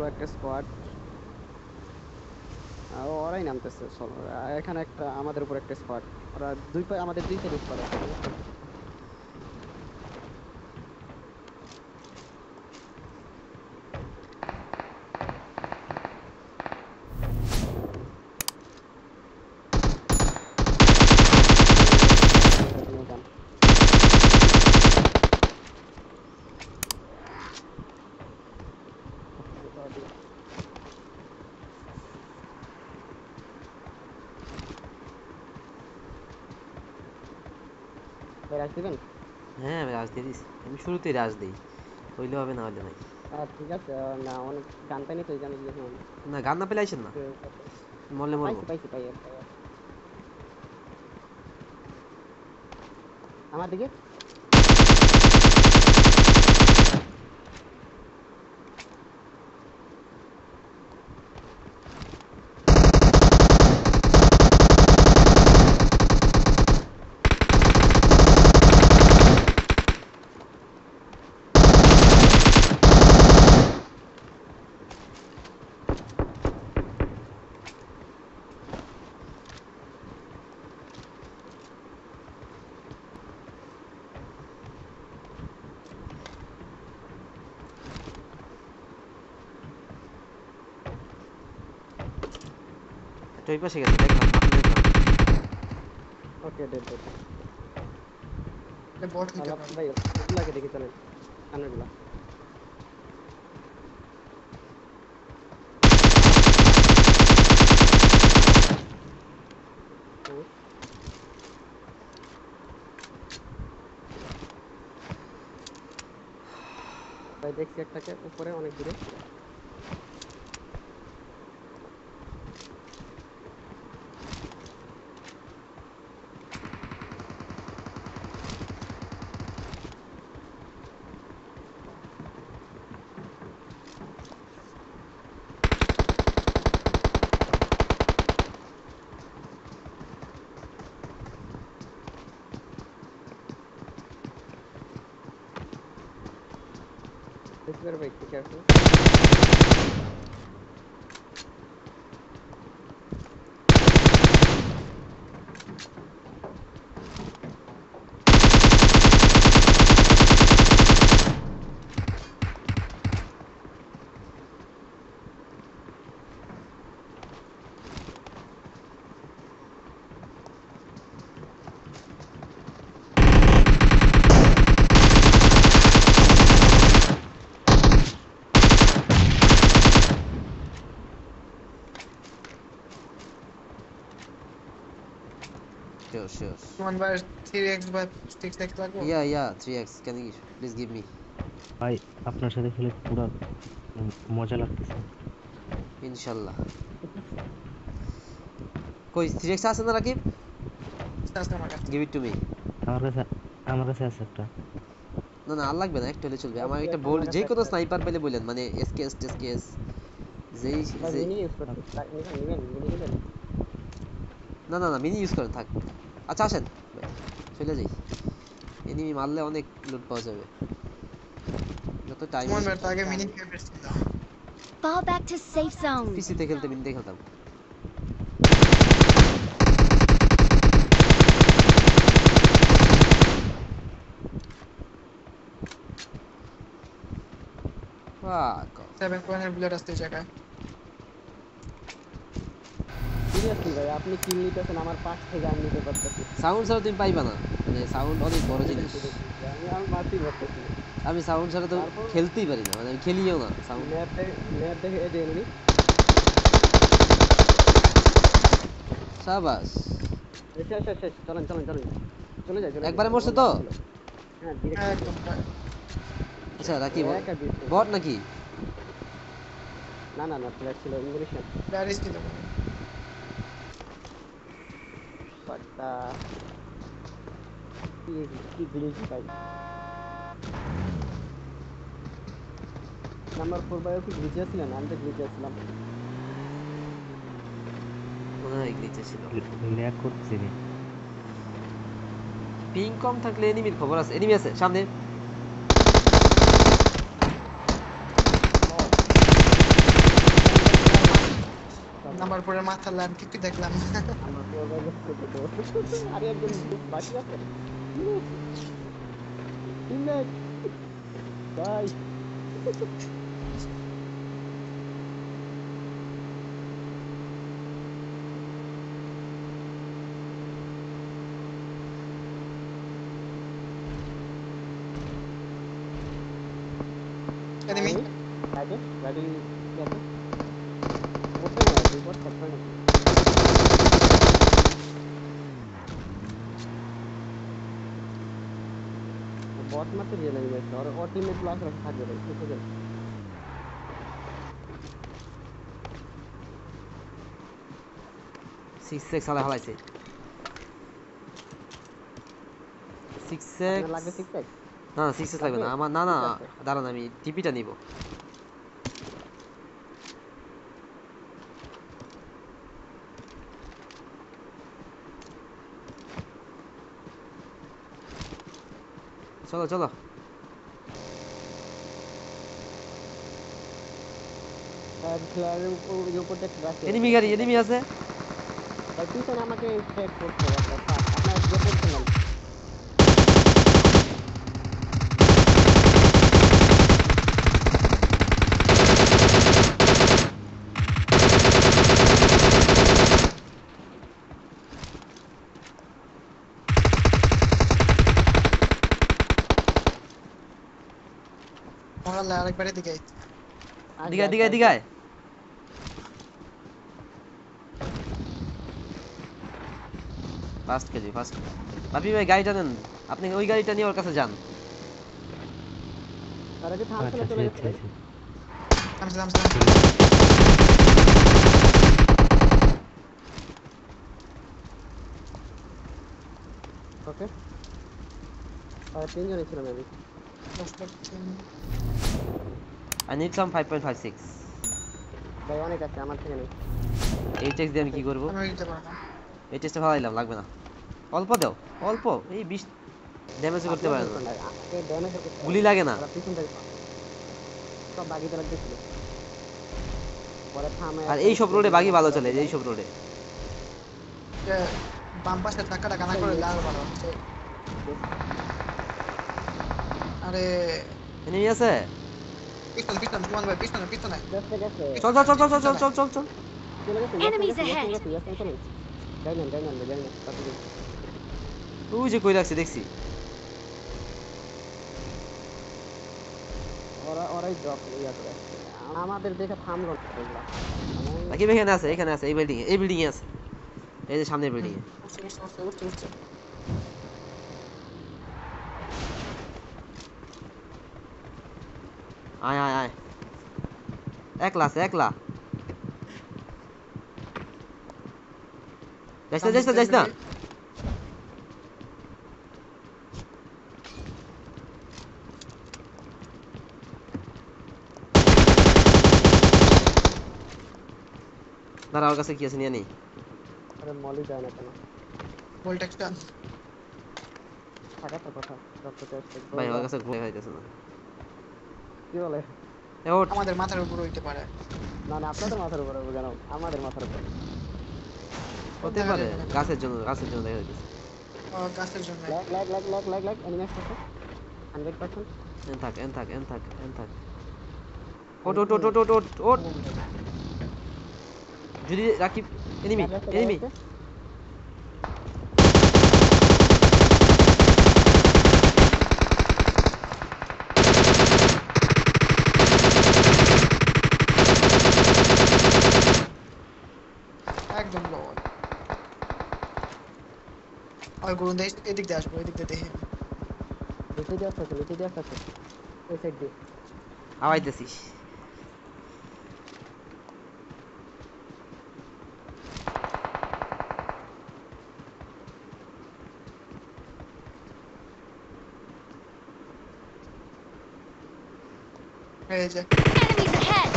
Solo একটা squad ওরাই নামতেছে এখানে একটা আমাদের উপর একটা স্কোয়াড ওরা দুই আমাদের দুই পায়ে স্কোয়াড আছে ঠিক আছে? তুমি যান। রাখ দিবেন? হ্যাঁ আমি রাজ দিয়ে দিছি। আমি শুরুতেই রাজ দিই। হইলে হবে না হলে নাই। ঠিক আছে না অনেক গান পাইনি তো জানি। না গান না পেলে আইসেন না? মরলে মরবো। পাইছি পাইছি আমার পাই আমার দিকে একটা ওই পাশে গেছে দেখলাম মাঠে দেখলাম ওকে ডেড ডেড এটা বট নিতে আলাপ পারে ভাই ওগুলাকে দেখে চলেন সামনেরগুলা হুম। ভাই দেখছি একটাকে উপরে অনেক দূরে careful. Sure sure one by 3x বা 6x লাগবে yeah yeah 3x can you please give me ভাই আপনার সাথে খেলে পুরো মজা লাগতেছে। ইনশাআল্লাহ কই 3x আছে না রাকিব? আমার কাছে। গিভ ইট টু মি আমার কাছে আমার কাছে আছে একটা। না না আর লাগবে না একটা হলে চলবে। আমার একটা বোল্ড যে কোনো স্নাইপার পেলে বলেন মানে এসকেএস টেসকেএস যেই যেই। নিবেন না না না মিনি ইউজ করেন থাক। আচ্ছা আসেন। ভাই, চলে যাই। এনিমি মারলে অনেক লুট পাওয়া যাবে। যত টাইম ভাই তো আগে মিনি ফেভারিট ছিল Fall back to safe zone. পিসিতে খেলতে মিনিতে খেলতাম। Fuck. 7 পয়েন্টের বুলেট আসতে জায়গায় সিরিয়াসলি ভাই আপনি কিল নিতেছেন আমার পাশ থেকে আমি নিতে পারতেছি। সাউন্ড ছাড়া তুমি পাইবা না। মানে সাউন্ড অনেক বড় জিনিস। আমি আমি মারতেই পারতেছি আমি সাউন্ড ছাড়া তো খেলতেই পারি না মানে আমি খেলিও না সাউন্ড ম্যাপ দেখে ম্যাপ দেখে এই যে সাবাস। শেষ শেষ শেষ চলেন চলেন চলেন। চলে যাই চলে একবারে মরছে তো? হ্যাঁ হ্যাঁ। আচ্ছা রাকি দিচ্ছে। বট। নাকি? না না না প্লেয়ার ছিল ইংলিশে প্যারিস ছিল বাট্টা কি কি গ্লিচ ভাই নাম্বার ফোর বাইও কি গ্লিচে না? আমি তো গ্লিচে ছিলাম মনে হয় গ্লিচে ছিল ল্যাগ করতেছি রে পিং কম থাকলে এনিমির খবর আছে। এনিমি আছে সামনে। নামার পরে মাথা লাম কিছু দেখলাম আরে একদম বাকি আছে Enemy? Rider? Rider? what the fuck बहुत मत रियल है वैसे और और टीम में ब्लॉक रखा दे रही है ठीक सिक्स सिक्स वाला हवाई से সিক্স সিক্স না সিক্স সিক্স লাগবে না আমার না না দাঁড়ান আমি টিপিটা নিব চলো চলো। এনিমি গাড়ি এনিমি আছে। পিছনে আমাকে ট্র্যাক করতে হবে। আপনার আল্লাহ আরেকবারই দিকে দিকে দিকে দিকে ফার্স্ট কেজি ফার্স্ট বাপি ভাই গাড়িটা নেন আপনি ওই গাড়িটা নিয়ে ওর কাছে যান তারা যে থামছলে চলে যাচ্ছে থামছ থামছ ওকে আর তিনজন ছিলাম আমি দশ পাচ্ছি। I need some five point five six ভাই অনেক আছে আমার থেকে নেই এই টেক্স দিয়ে আমি কি করব? আমি দিতে পারব না। এই টেক্সটা ভালো লাগবে না। অল্প দাও অল্প এই বিশ ড্যামেজ করতে পারে না গুলি লাগে না। পিছন থেকে সব বাগি দেখছিল পরে থামে আর এই সব রোডে বাকি ভালো চলে এই সব রোডে বাম পাশে টাকাটা কানা করে লাল ভালো আরে এনিমি আছে? পিছনে পিছনে সুমন ভাই পিছনে পিছনে গেছে গেছে চল চল চল চল চল চল চল চল। Enemies ahead. যে কই রাখছি দেখছি। ওরা ওরাই ড্রপ ইয়া করে আমাদের দেখে থামলো না বাকি এখানে আছে এখানে আছে এই বিল্ডিং এ এই বিল্ডিং এ আছে। এই যে সামনের বিল্ডিং এ আয় আয় আয় একলা আছে একলা যাইস না যাইস না যাইস না দাঁড়া ওর কাছে কি আছে নিয়ে নেই আরে মলি যায় না কেন ভোল্টেজটা থাকা তো কথা রক্ত টেস্ট ভাই ওর কাছে ঘুরে খাইতেছে না কি বলে? আমাদের মাথার উপর হইতে পারে। না না আপনাদের মাথার উপরে কেন? আমাদের মাথার উপরে। হতে পারে গাছের জন্য গাছের জন্য দেখা যাইতেছে ও, গাছের জন্য। লাগ লাগ লাগ লাগ লাগ লাগ এনিমেট করছে হান্ড্রেড পার্সেন্ট। এন থাক এন থাক এন থাক এন থাক। ওট ওট ওট ওট ওট ওট ওট যদি রাকিব এনিমি এনিমি। গুরুন্দা এদিক দিয়ে আসবো এদিক দিয়ে দেখি এতে দেওয়া থাকে এতে দেওয়া থাকে ওই সাইড দিয়ে আওয়াইতেছিস Enemies ahead!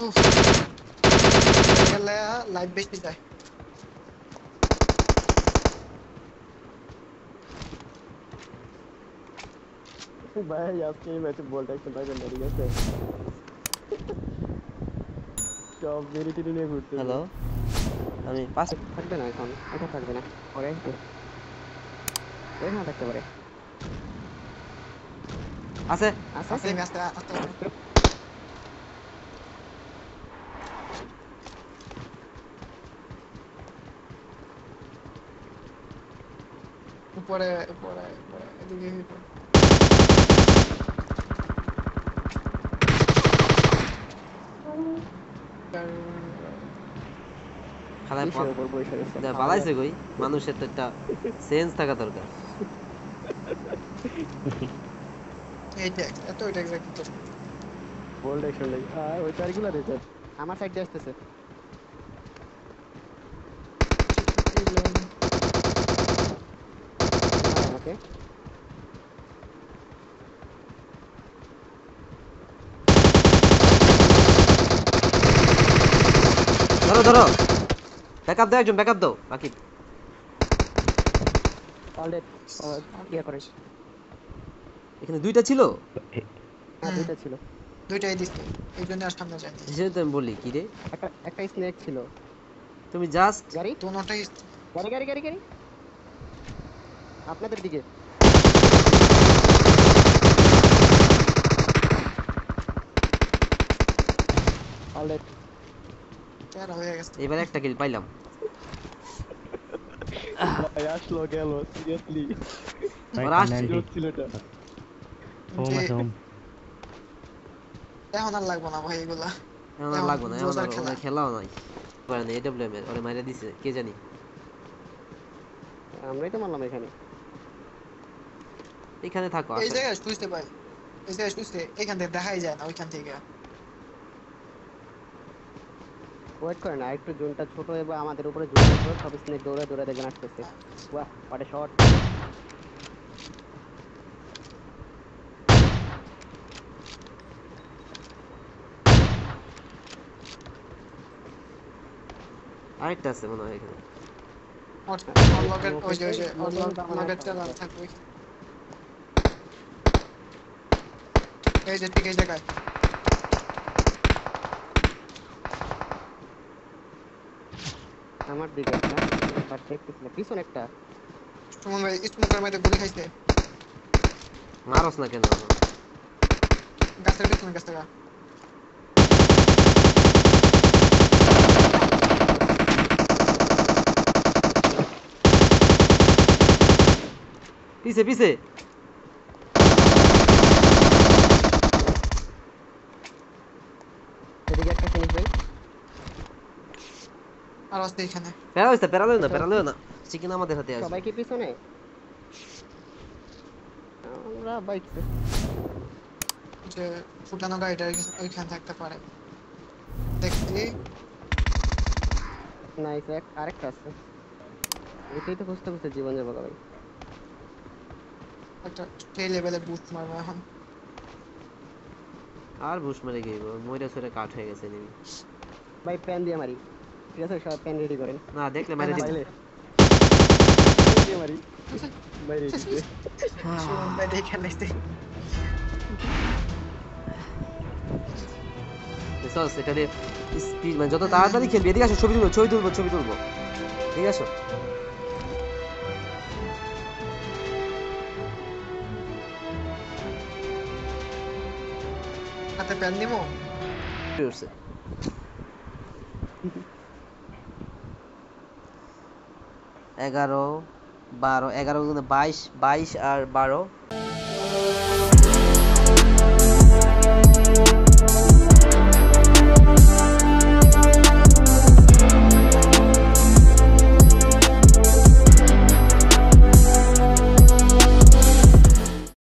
Oof. Galera, live pesquisar. भाई आपके वैसे बोल रहा है कितना गंदा रिया से जॉब मेरी तेरी नहीं घुटती हेलो अरे पास। कर देना फ़ोन उठा कर देना। और एक पे एक ना रखते बड़े? आसे। आसे आसे आसे। উপরে উপরে উপরে এদিকে পালাইছে কই মানুষের তো একটা সেন্স থাকা দরকার। এইটা এত ওইটা এক্সাক্ট বোল্ড অ্যাকশন লাগে আর ওই চারগুলো দিতে আমার সাইড দিয়ে আসতেছে। আমাকে ধরো ধরো। ব্যাকআপ দাও একজন ব্যাকআপ দাও বাকি অলরেড ইয়ে এখানে দুইটা ছিল? হ্যাঁ দুইটা ছিল। দুইটাই এই জন্য আর সামনে হিসেবে আমি বলি কি রে? একটা একটা স্নেক ছিল। তুমি জাস্ট গাড়ি গাড়ি গাড়ি গাড়ি গাড়ি আপনাদের দিকে। হয়ে এবার একটা কিল পাইলাম। আসলো গেল সিরিয়াসলি ভাই ওরা আসছে। 90 ছিল এটা। হোম আছে হোম এখন আর লাগবো না ভাই এগুলা। এখন আর এখন না এখন আর খেলা। খেলাও নাই। পারে না এডব্লিউএম এর ওরে মাইরা দিছে কে জানি। আমরাই তো মারলাম এখানে। এখানে থাকো এই। জায়গায় শুইতে পাই এই জায়গায় শুইতে এখান থেকে দেখাই যায় না ওইখান থেকে। ওয়েট করে না একটু জোনটা ছোট এবং আমাদের উপরে জোন আসবে সব স্নেক দৌড়ে দৌড়ে দেখবেন আসতেছে। বাহ হোয়াট শট আরেকটা আছে মনে হয় এখানে। ওর ওর ওই যে ওই যে লগের চালা থাকবে। এই যে ঠিক এই জায়গায় আমার দিকে একটা বাট দেখতেছিল পিছন একটা সুমন ভাই স্মোকের মধ্যে গুলি খাইছে মারস না কেন আমার? গাছের পিছনে গাছ থেকে পিছে পিছে এদিকে একটা ফিনিশ ভাই আর আসতে এখানে প্যারা হইছে প্যারালো না প্যারালো না চিকেন আমাদের হাতে আছে সবাই কি পিছনে আমরা বাইক যে ফুটানো গাড়িটা ওইখানে- থাকতে পারে দেখছি নাইস এক আরেকটা আছে এটাই তো খুঁজতে খুঁজতে জীবন যাব ভাই একটা লেভেলে বুস্ট মারবো এখন আর বুশ মেরে গিয়ে মইরা সরে কাট হয়ে গেছে নিবি ভাই প্যান দিয়ে মারি ঠিক আছে সব প্যান রেডি করেন না। দেখলে মেরে দিয়ে মারি ভাই দেখে এটা দিয়ে স্পিড মানে যত তাড়াতাড়ি খেলবি এদিকে আসো ছবি তুলবো ছবি তুলবো ছবি তুলবো। ঠিক আছে? হাতে প্যান নিবো কি উঠছে এগারো বারো এগারো বাইশ বাইশ আর বারো।